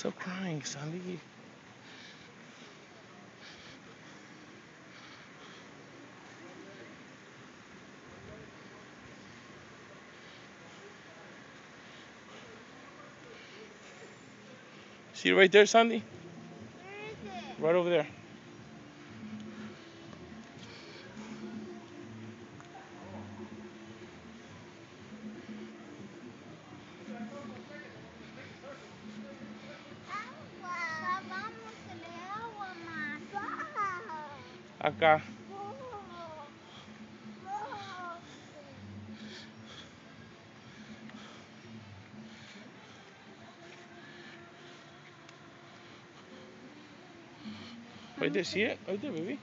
Stop crying, Sandy. See right there, Sandy? Where is it? Right over there. acá. Hoy te sí, hoy te bebí.